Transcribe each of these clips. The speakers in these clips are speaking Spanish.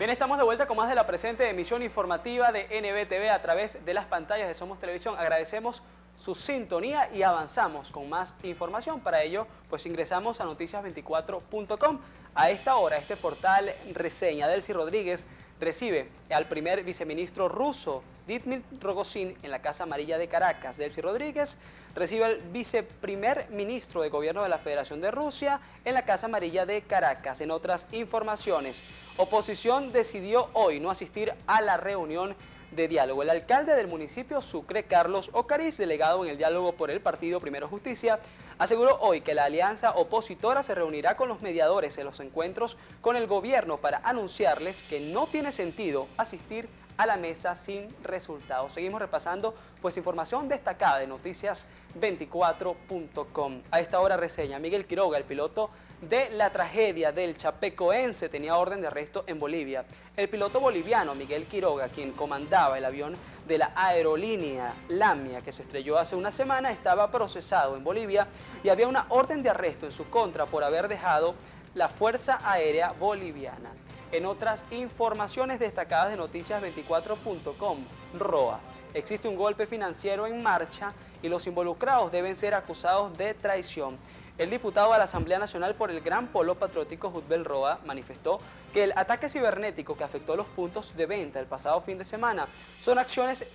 de vuelta con más de la presente emisión informativa de NBTV a través de las pantallas de Somos Televisión. Agradecemos su sintonía y avanzamos con más información. Para ello, pues ingresamos a noticias24.com. A esta hora, este portal reseña Delcy Rodríguez recibe al primer viceministro ruso, Dmitry Rogozin, en la Casa Amarilla de Caracas. Delcy Rodríguez recibe al viceprimer ministro de Gobierno de la Federación de Rusia en la Casa Amarilla de Caracas. En otras informaciones, oposición decidió hoy no asistir a la reunión de diálogo. El alcalde del municipio Sucre, Carlos Ocariz, delegado en el diálogo por el partido Primero Justicia, aseguró hoy que la alianza opositora se reunirá con los mediadores en los encuentros con el gobierno para anunciarles que no tiene sentido asistir a la mesa sin resultados. Seguimos repasando pues información destacada de noticias24.com. A esta hora reseña Miguel Quiroga, el piloto de la tragedia del Chapecoense tenía orden de arresto en Bolivia. El piloto boliviano Miguel Quiroga, quien comandaba el avión de la aerolínea Lamia que se estrelló hace una semana, estaba procesado en Bolivia y había una orden de arresto en su contra por haber dejado la Fuerza Aérea Boliviana. En otras informaciones destacadas de noticias24.com, ROA. Existe un golpe financiero en marcha y los involucrados deben ser acusados de traición. El diputado de la Asamblea Nacional por el Gran Polo Patriótico, Jutbel Roa, manifestó que el ataque cibernético que afectó los puntos de venta el pasado fin de semana son acciones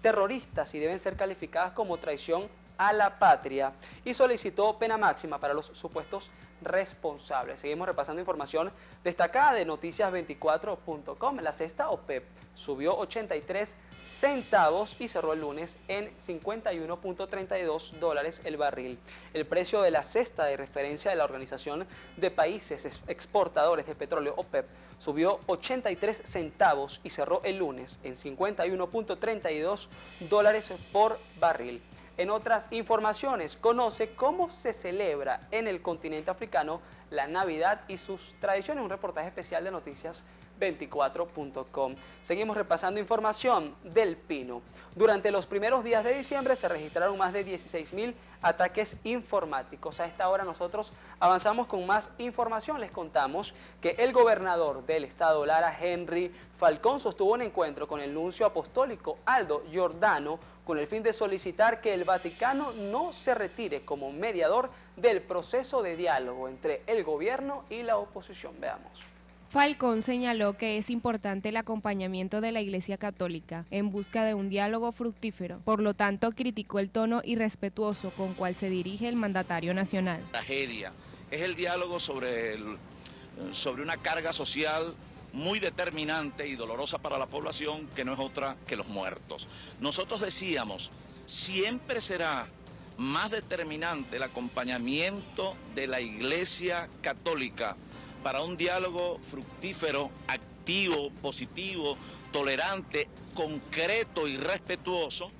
terroristas y deben ser calificadas como traición a la patria y solicitó pena máxima para los supuestos responsables. Seguimos repasando información destacada de noticias24.com. La cesta OPEP subió 83 centavos y cerró el lunes en 51.32 dólares el barril. El precio de la cesta de referencia de la Organización de Países Exportadores de Petróleo OPEP subió 83 centavos y cerró el lunes en 51.32 dólares por barril. En otras informaciones, conoce cómo se celebra en el continente africano la Navidad y sus tradiciones. Un reportaje especial de Noticias 24.com. Seguimos repasando información del Pino. Durante los primeros días de diciembre se registraron más de 16 mil ataques informáticos. A esta hora nosotros avanzamos con más información. Les contamos que el gobernador del estado Lara, Henry Falcón, sostuvo un encuentro con el nuncio apostólico Aldo Giordano con el fin de solicitar que el Vaticano no se retire como mediador del proceso de diálogo entre el gobierno y la oposición. Veamos. Falcón señaló que es importante el acompañamiento de la Iglesia Católica en busca de un diálogo fructífero. Por lo tanto, criticó el tono irrespetuoso con cual se dirige el mandatario nacional. Tragedia. Es el diálogo sobre, sobre una carga social muy determinante y dolorosa para la población que no es otra que los muertos. Nosotros decíamos, siempre será más determinante el acompañamiento de la Iglesia Católica para un diálogo fructífero, activo, positivo, tolerante, concreto y respetuoso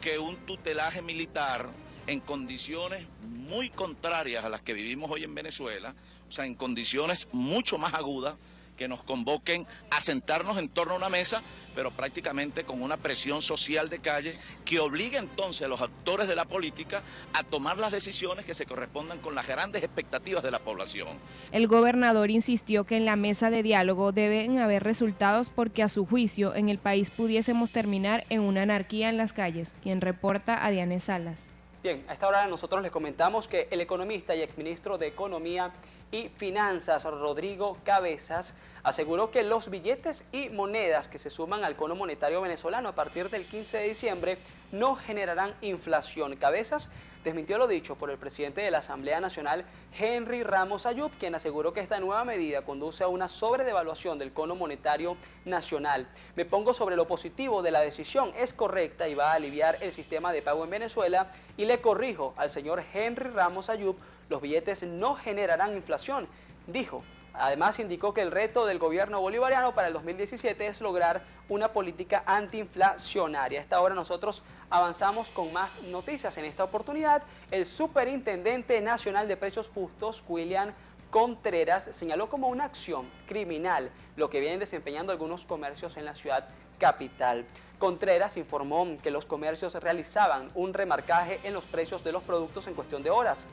que un tutelaje militar en condiciones muy contrarias a las que vivimos hoy en Venezuela, o sea, en condiciones mucho más agudas, que nos convoquen a sentarnos en torno a una mesa, pero prácticamente con una presión social de calle que obligue entonces a los actores de la política a tomar las decisiones que se correspondan con las grandes expectativas de la población. El gobernador insistió que en la mesa de diálogo deben haber resultados porque a su juicio en el país pudiésemos terminar en una anarquía en las calles, quien reporta a Diane Salas. Bien, a esta hora nosotros les comentamos que el economista y exministro de Economía y Finanzas, Rodrigo Cabezas, aseguró que los billetes y monedas que se suman al cono monetario venezolano a partir del 15 de diciembre no generarán inflación. Cabezas desmintió lo dicho por el presidente de la Asamblea Nacional, Henry Ramos Ayub, quien aseguró que esta nueva medida conduce a una sobredevaluación del cono monetario nacional. Me pongo sobre lo positivo de la decisión, es correcta y va a aliviar el sistema de pago en Venezuela y le corrijo al señor Henry Ramos Ayub los billetes no generarán inflación, dijo. Además indicó que el reto del gobierno bolivariano para el 2017 es lograr una política antiinflacionaria. A esta hora nosotros avanzamos con más noticias. En esta oportunidad, el Superintendente Nacional de Precios Justos, William Contreras, señaló como una acción criminal lo que vienen desempeñando algunos comercios en la ciudad capital. Contreras informó que los comercios realizaban un remarcaje en los precios de los productos en cuestión de horas,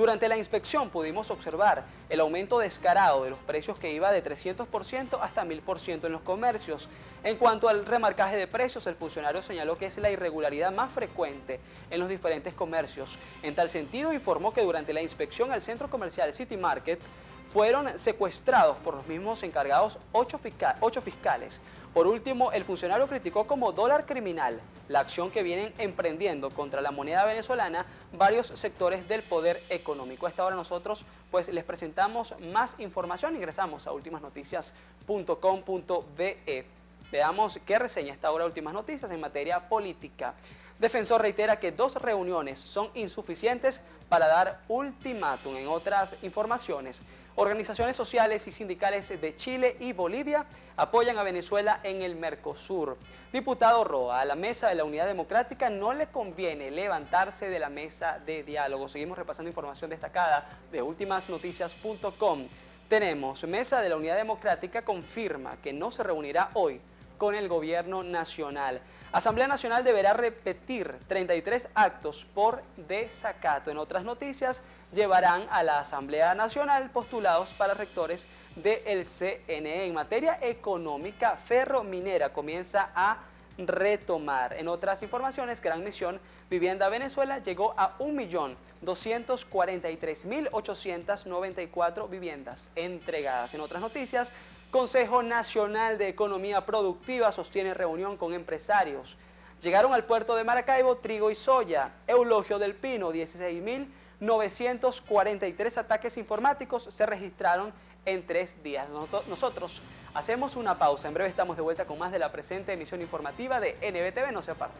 Durante la inspección pudimos observar el aumento descarado de los precios que iba de 300% hasta 1000% en los comercios. En cuanto al remarcaje de precios, el funcionario señaló que es la irregularidad más frecuente en los diferentes comercios. En tal sentido, informó que durante la inspección al centro comercial City Market, fueron secuestrados por los mismos encargados ocho, fiscales. Por último, el funcionario criticó como dólar criminal la acción que vienen emprendiendo contra la moneda venezolana varios sectores del poder económico. A esta hora nosotros pues les presentamos más información. Ingresamos a ultimasnoticias.com.be. Veamos qué reseña esta hora Últimas Noticias en materia política. Defensor reitera que dos reuniones son insuficientes para dar ultimátum. En otras informaciones, organizaciones sociales y sindicales de Chile y Bolivia apoyan a Venezuela en el Mercosur. Diputado Roa, a la mesa de la Unidad Democrática no le conviene levantarse de la mesa de diálogo. Seguimos repasando información destacada de ultimasnoticias.com. Tenemos, Mesa de la Unidad Democrática confirma que no se reunirá hoy con el gobierno nacional. Asamblea Nacional deberá repetir 33 actos por desacato. En otras noticias, llevarán a la Asamblea Nacional postulados para rectores del CNE. En materia económica, Ferro Minera comienza a retomar. En otras informaciones, Gran Misión Vivienda Venezuela llegó a 1.243.894 viviendas entregadas. En otras noticias, Consejo Nacional de Economía Productiva sostiene reunión con empresarios. Llegaron al puerto de Maracaibo trigo y soya. Eulogio del Pino, 16.943 ataques informáticos se registraron en tres días. Nosotros hacemos una pausa. En breve estamos de vuelta con más de la presente emisión informativa de NBTV. No se aparte.